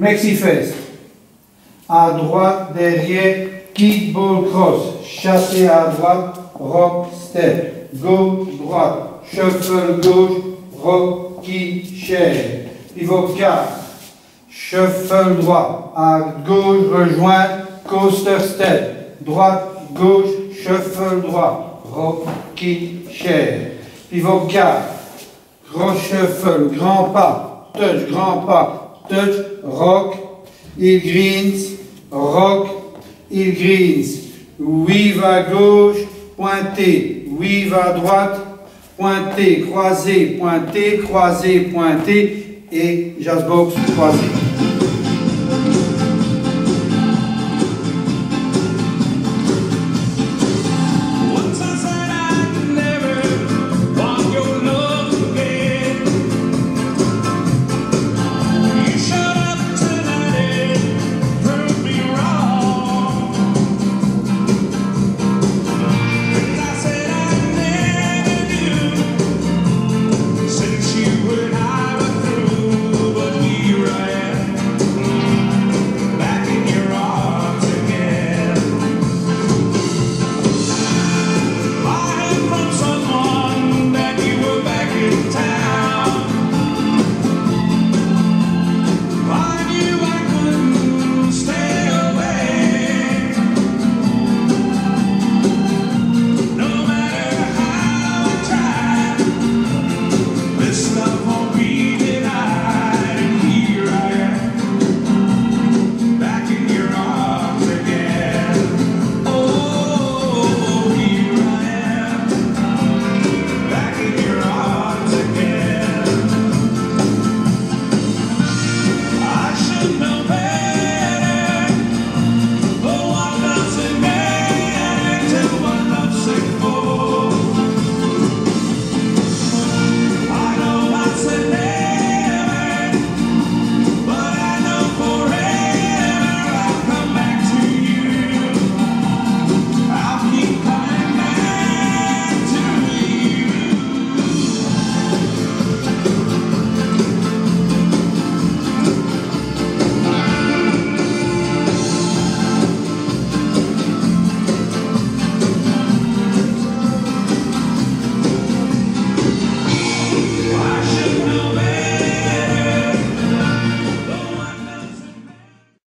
Mexifest. À droite, derrière, kickball cross. Chassé à droite, rock step. Gauche, droite. Shuffle gauche, rocky chair. Pivot 4. Shuffle droit. À gauche, rejoint, coaster step. Droite, gauche, shuffle droit. Rocky chair. Pivot 4. Cross shuffle, grand pas. Touch, grand pas. Touch, rock. Il greens, rock, il greens. Weave à gauche, pointé. Weave à droite, pointé, croisé, pointé, croisé, pointé. Et jazz box croisé.